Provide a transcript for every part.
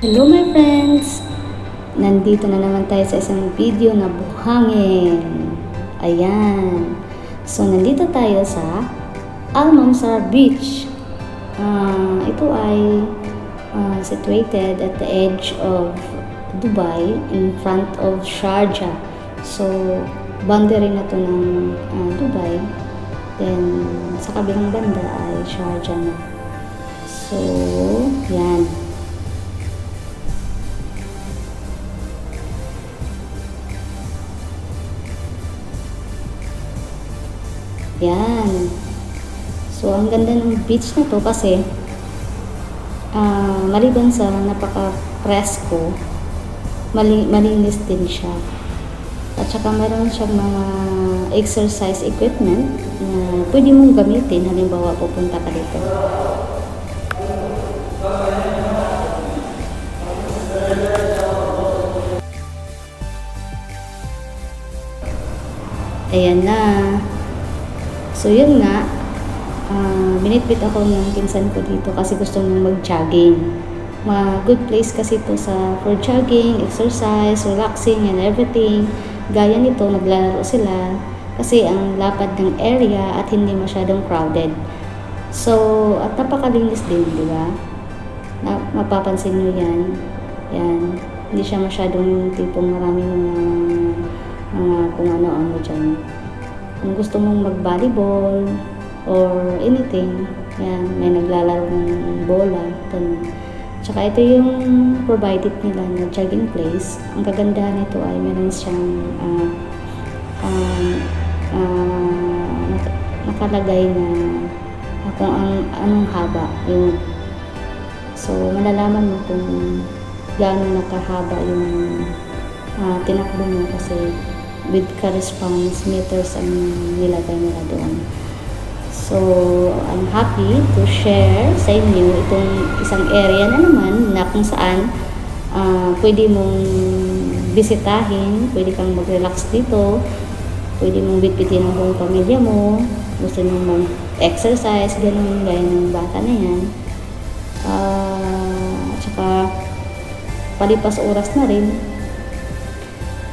Hello my friends! Nandito na naman tayo sa isang video na buhangin. Ayan. So, nandito tayo sa Almamsar Beach. Uh, ito ay uh, situated at the edge of Dubai in front of Sharjah. So, boundary na to ng uh, Dubai. Then, sa kabilang banda ay Sharjah na. So, yan. Yan. So, ang ganda ng beach na to kasi uh, maliban sa napaka-presko, mali malinis din siya. At saka meron siyang mga exercise equipment na pwede mong gamitin halimbawa pupunta ka dito. Ayan na. So, yun nga, uh, binitbit ako ng pinsan ko dito kasi gusto nang mag-jogging. Ma good place kasi ito sa for jogging, exercise, relaxing, and everything. Gaya nito, naglalaro sila kasi ang lapad ng area at hindi masyadong crowded. So, at napakalinis din, di ba? Na, mapapansin nyo yan. Yan. Hindi siya masyadong tipong maraming mga, mga kung ano-ano dyan kung gusto mong mag-volleyball or anything, yan, may naglalaro ng bola, ganun. Tsaka ito yung provided nila na jogging place. Ang kagandahan nito ay meron siyang uh, um, uh, nakalagay na kung ang, anong haba yung so malalaman mo kung gaano nakahaba yung uh, tinakbo mo kasi with correspondence meters ang nilagay nila doon. So, I'm happy to share sa inyo itong isang area na naman na kung saan uh, pwede mong bisitahin, pwede kang mag-relax dito, pwede mong bitbitin ang buong pamilya mo, gusto mong mag-exercise, ganun, gaya ng bata na yan. Uh, at saka, palipas oras na rin.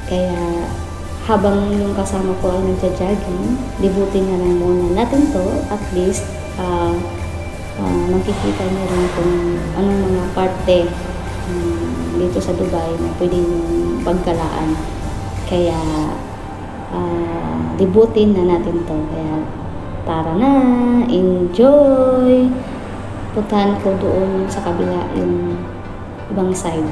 Kaya, habang yung kasama ko ay nagja-jogging, libutin na lang muna natin to at least uh, uh, makikita niyo rin kung anong mga parte um, dito sa Dubai na pwede niyong pagkalaan. Kaya uh, libutin na natin to. Kaya tara na, enjoy! Puntahan ko doon sa kabila yung ibang side.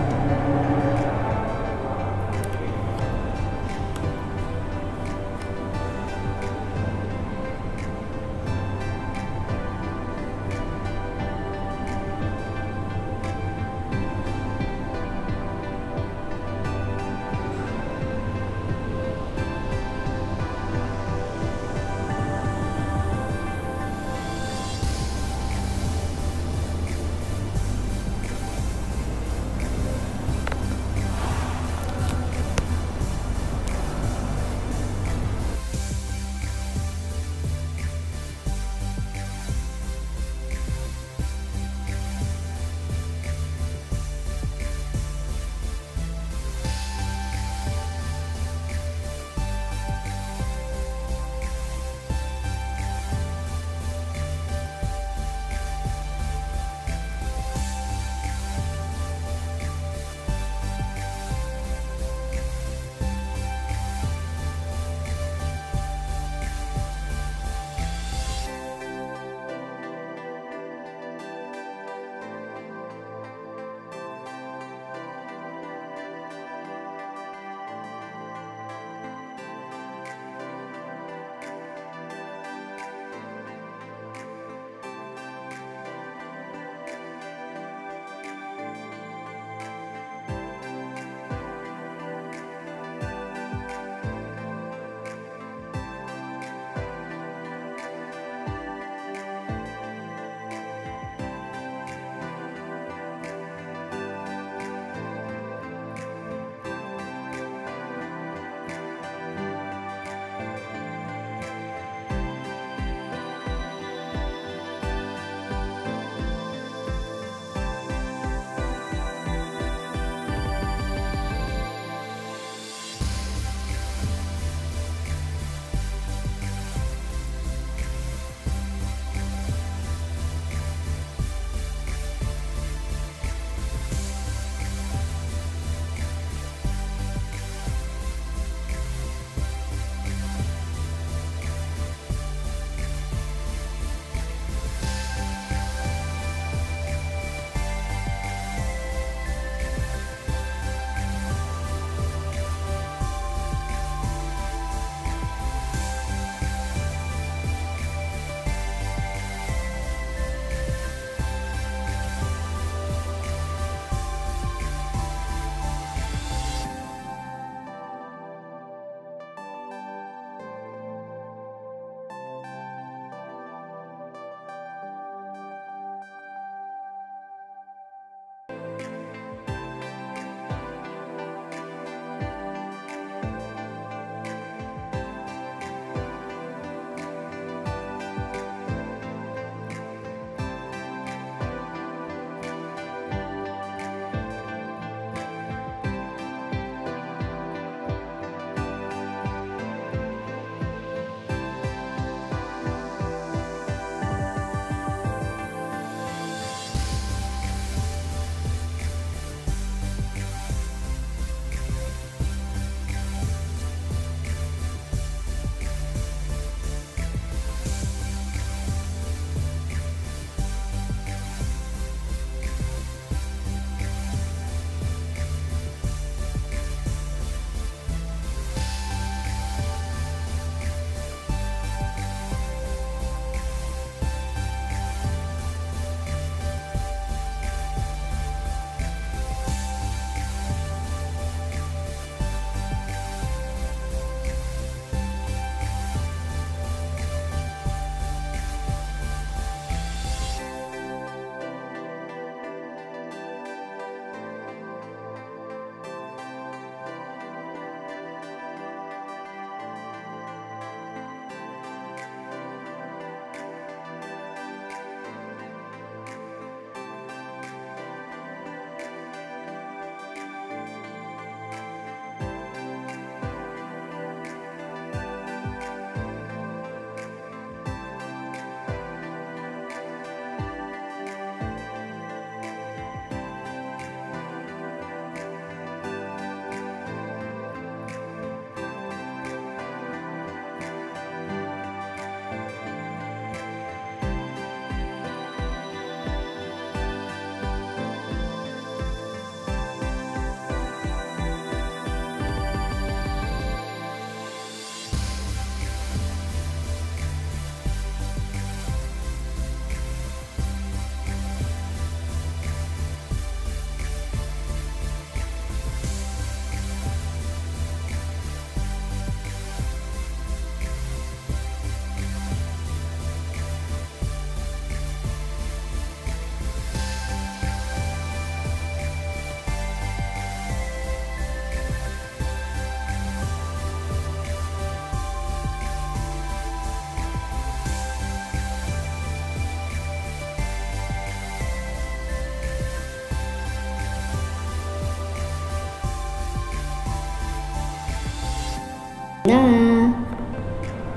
Na.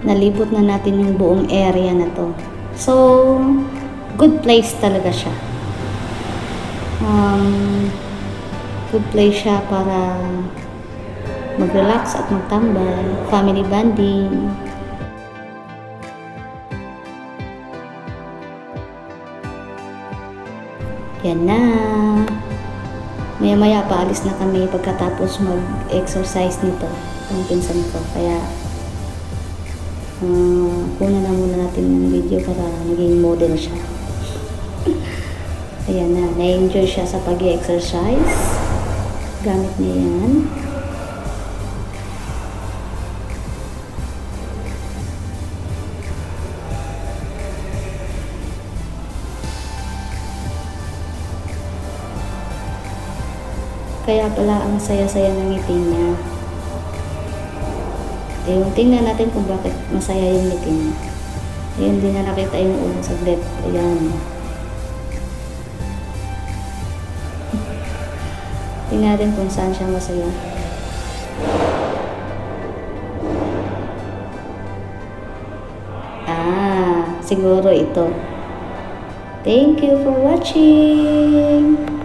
Nalibot na natin yung buong area na to. So, good place talaga siya. Um, good place siya para mag-relax at magtambay, family bonding. Yan na. Maya-maya paalis na kami pagkatapos mag-exercise nito ng pinsan ko. Kaya, uh, kuna na muna natin ng video para maging model siya. Ayan na, na-enjoy siya sa pag-exercise. Gamit niya yan. Kaya pala ang saya-saya ng ngiti niya. Ayun, tingnan natin kung bakit masaya yung ngiti niya. Ayun, din na nakita yung ulo saglit. Ayan. Tingnan natin kung saan siya masaya. Ah, siguro ito. Thank you for watching.